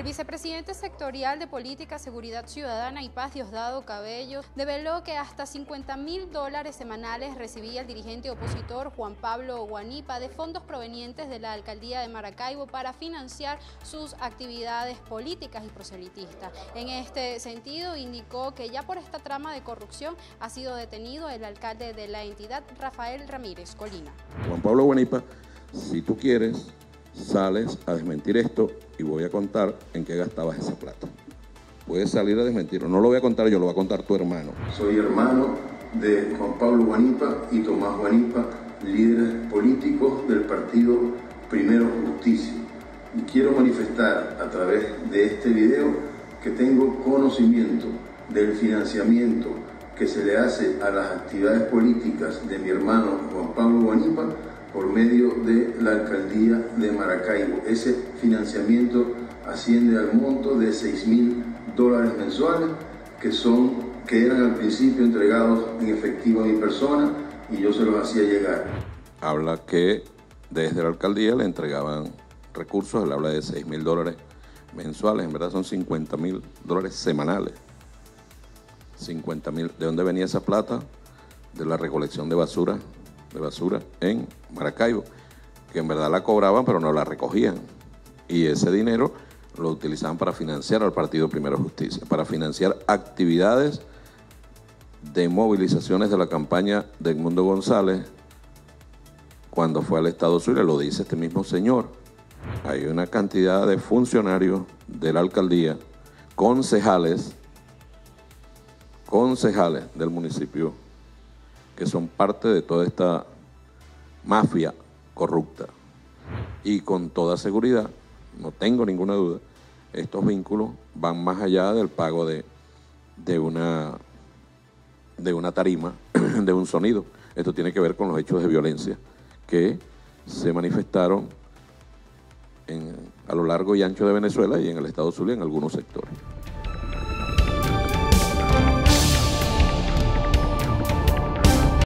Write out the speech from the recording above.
El vicepresidente sectorial de Política, Seguridad Ciudadana y Paz, Diosdado Cabello, develó que hasta 50 mil dólares semanales recibía el dirigente opositor Juan Pablo Guanipa de fondos provenientes de la alcaldía de Maracaibo para financiar sus actividades políticas y proselitistas. En este sentido, indicó que ya por esta trama de corrupción ha sido detenido el alcalde de la entidad, Rafael Ramírez Colina. Juan Pablo Guanipa, si tú quieres, sales a desmentir esto y voy a contar en qué gastabas esa plata. Puedes salir a desmentirlo. No lo voy a contar yo, lo va a contar tu hermano. Soy hermano de Juan Pablo Guanipa y Tomás Guanipa, líderes políticos del partido Primero Justicia. Y quiero manifestar a través de este video que tengo conocimiento del financiamiento que se le hace a las actividades políticas de mi hermano Juan Pablo Guanipa por medio de la alcaldía de Maracaibo. Ese financiamiento asciende al monto de 6 mil dólares mensuales que son que eran al principio entregados en efectivo a mi persona y yo se los hacía llegar. Habla que desde la alcaldía le entregaban recursos, él habla de 6 mil dólares mensuales, en verdad son 50 mil dólares semanales. 50 mil, ¿de dónde venía esa plata? De la recolección de basura de basura en Maracaibo, que en verdad la cobraban pero no la recogían. Y ese dinero lo utilizaban para financiar al Partido Primero Justicia, para financiar actividades de movilizaciones de la campaña de Edmundo González cuando fue al Estado Zulia, lo dice este mismo señor. Hay una cantidad de funcionarios de la alcaldía, concejales, concejales del municipio que son parte de toda esta mafia corrupta. Y con toda seguridad, no tengo ninguna duda, estos vínculos van más allá del pago de, de, una, de una tarima, de un sonido. Esto tiene que ver con los hechos de violencia que se manifestaron a lo largo y ancho de Venezuela y en el Estado Zulia en algunos sectores.